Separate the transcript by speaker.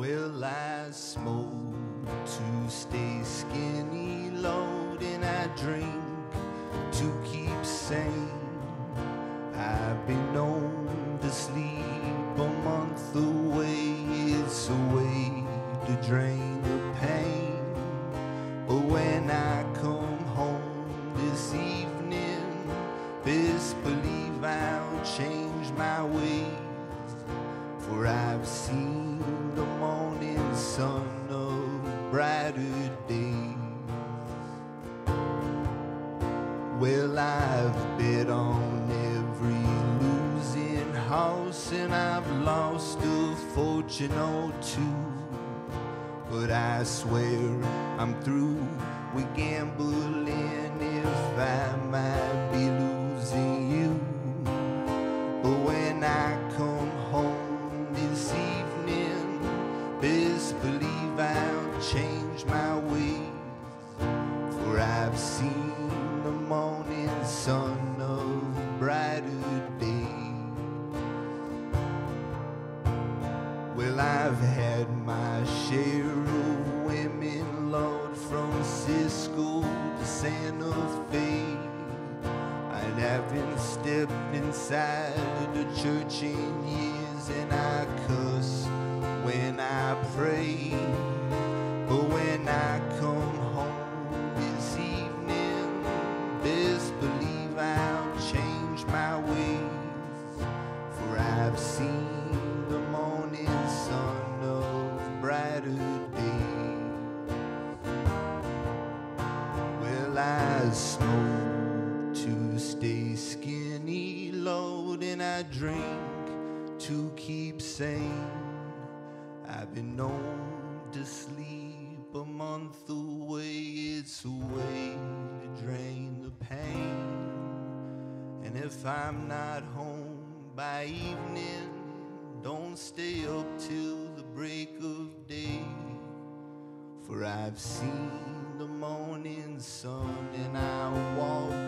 Speaker 1: Well, I smoke to stay skinny, load, and I drink to keep sane. I've been known to sleep a month away, it's a way to drain the pain. But when I come home this evening, best believe I'll change my ways. For I've seen the morning sun of brighter days. Well, I've bet on every losing house and I've lost a fortune or two. But I swear I'm through with gambling if I might be losing best believe I'll change my ways. For I've seen the morning sun of brighter days. Well, I've had my share of women, Lord, from Cisco to Santa Fe. I haven't stepped inside the church in years, and I cuss pray. But when I come home this evening, best believe I'll change my ways. For I've seen the morning sun of brighter days. Well, I smoke to stay skinny, load, and I drink to keep sane. I've been known to sleep a month away, it's a way to drain the pain. And if I'm not home by evening, don't stay up till the break of day. For I've seen the morning sun and I walked